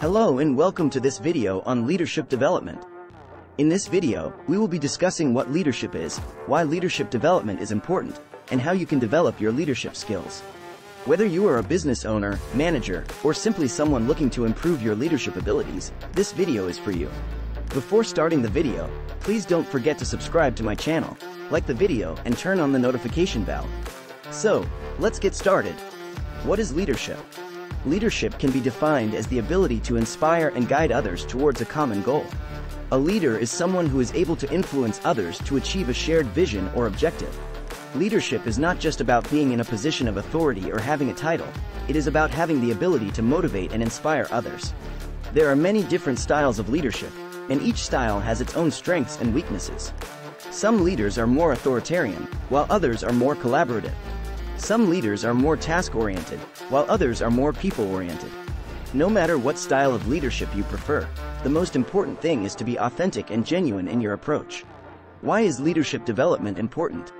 Hello and welcome to this video on leadership development. In this video, we will be discussing what leadership is, why leadership development is important, and how you can develop your leadership skills. Whether you are a business owner, manager, or simply someone looking to improve your leadership abilities, this video is for you. Before starting the video, please don't forget to subscribe to my channel, like the video, and turn on the notification bell. So, let's get started. What is leadership? Leadership can be defined as the ability to inspire and guide others towards a common goal. A leader is someone who is able to influence others to achieve a shared vision or objective. Leadership is not just about being in a position of authority or having a title, it is about having the ability to motivate and inspire others. There are many different styles of leadership, and each style has its own strengths and weaknesses. Some leaders are more authoritarian, while others are more collaborative. Some leaders are more task-oriented, while others are more people-oriented. No matter what style of leadership you prefer, the most important thing is to be authentic and genuine in your approach. Why is leadership development important?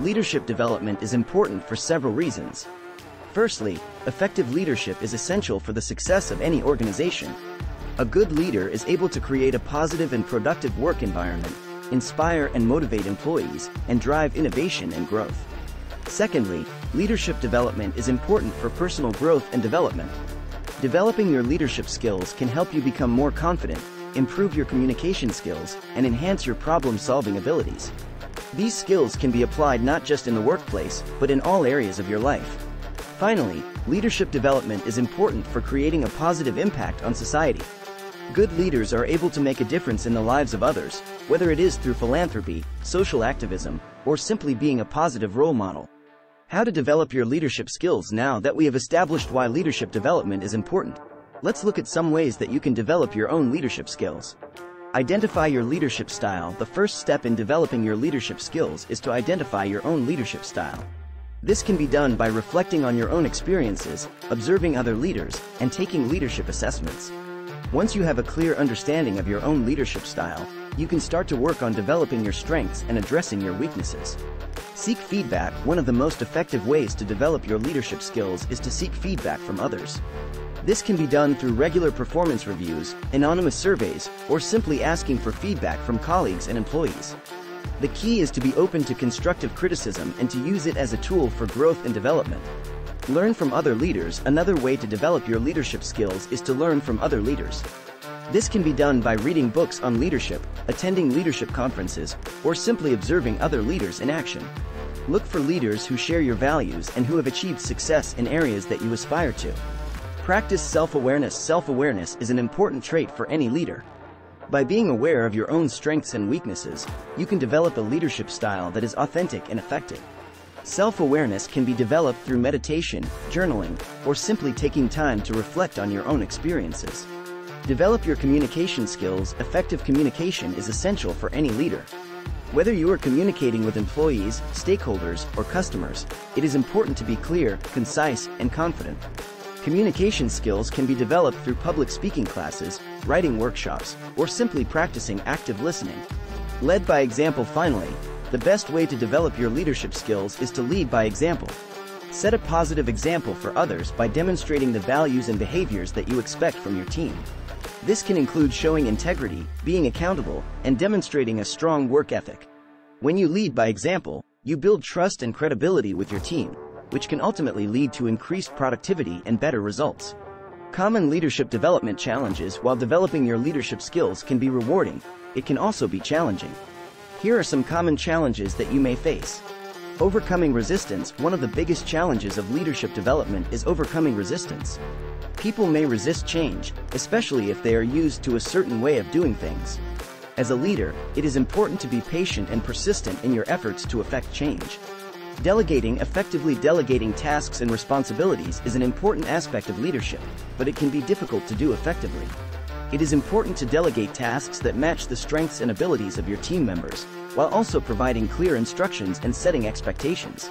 Leadership development is important for several reasons. Firstly, effective leadership is essential for the success of any organization. A good leader is able to create a positive and productive work environment, inspire and motivate employees, and drive innovation and growth. Secondly, leadership development is important for personal growth and development. Developing your leadership skills can help you become more confident, improve your communication skills, and enhance your problem-solving abilities. These skills can be applied not just in the workplace, but in all areas of your life. Finally, leadership development is important for creating a positive impact on society. Good leaders are able to make a difference in the lives of others, whether it is through philanthropy, social activism, or simply being a positive role model. How to develop your leadership skills now that we have established why leadership development is important. Let's look at some ways that you can develop your own leadership skills. Identify your leadership style. The first step in developing your leadership skills is to identify your own leadership style. This can be done by reflecting on your own experiences, observing other leaders, and taking leadership assessments. Once you have a clear understanding of your own leadership style, you can start to work on developing your strengths and addressing your weaknesses. Seek feedback. One of the most effective ways to develop your leadership skills is to seek feedback from others. This can be done through regular performance reviews, anonymous surveys, or simply asking for feedback from colleagues and employees. The key is to be open to constructive criticism and to use it as a tool for growth and development. Learn from other leaders. Another way to develop your leadership skills is to learn from other leaders. This can be done by reading books on leadership, attending leadership conferences, or simply observing other leaders in action. Look for leaders who share your values and who have achieved success in areas that you aspire to. Practice self-awareness. Self-awareness is an important trait for any leader. By being aware of your own strengths and weaknesses, you can develop a leadership style that is authentic and effective. Self-awareness can be developed through meditation, journaling, or simply taking time to reflect on your own experiences. Develop your communication skills. Effective communication is essential for any leader. Whether you are communicating with employees, stakeholders, or customers, it is important to be clear, concise, and confident. Communication skills can be developed through public speaking classes, writing workshops, or simply practicing active listening. Led by example finally, the best way to develop your leadership skills is to lead by example. Set a positive example for others by demonstrating the values and behaviors that you expect from your team. This can include showing integrity, being accountable, and demonstrating a strong work ethic. When you lead by example, you build trust and credibility with your team, which can ultimately lead to increased productivity and better results. Common leadership development challenges while developing your leadership skills can be rewarding, it can also be challenging. Here are some common challenges that you may face. Overcoming resistance One of the biggest challenges of leadership development is overcoming resistance. People may resist change, especially if they are used to a certain way of doing things. As a leader, it is important to be patient and persistent in your efforts to effect change. Delegating effectively delegating tasks and responsibilities is an important aspect of leadership, but it can be difficult to do effectively. It is important to delegate tasks that match the strengths and abilities of your team members, while also providing clear instructions and setting expectations.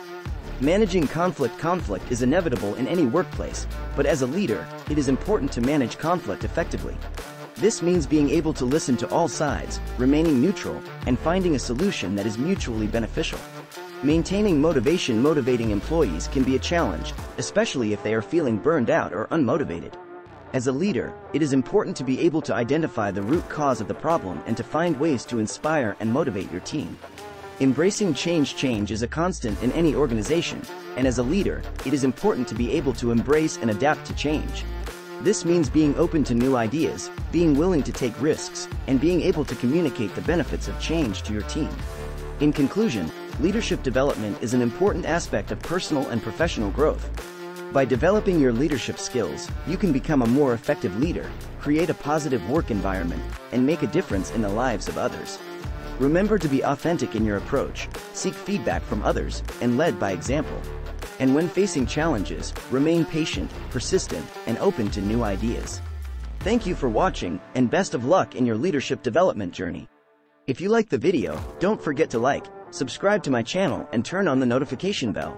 Managing conflict Conflict is inevitable in any workplace, but as a leader, it is important to manage conflict effectively. This means being able to listen to all sides, remaining neutral, and finding a solution that is mutually beneficial. Maintaining motivation Motivating employees can be a challenge, especially if they are feeling burned out or unmotivated. As a leader, it is important to be able to identify the root cause of the problem and to find ways to inspire and motivate your team. Embracing change change is a constant in any organization, and as a leader, it is important to be able to embrace and adapt to change. This means being open to new ideas, being willing to take risks, and being able to communicate the benefits of change to your team. In conclusion, leadership development is an important aspect of personal and professional growth. By developing your leadership skills, you can become a more effective leader, create a positive work environment, and make a difference in the lives of others. Remember to be authentic in your approach, seek feedback from others, and lead by example. And when facing challenges, remain patient, persistent, and open to new ideas. Thank you for watching, and best of luck in your leadership development journey. If you like the video, don't forget to like, subscribe to my channel and turn on the notification bell.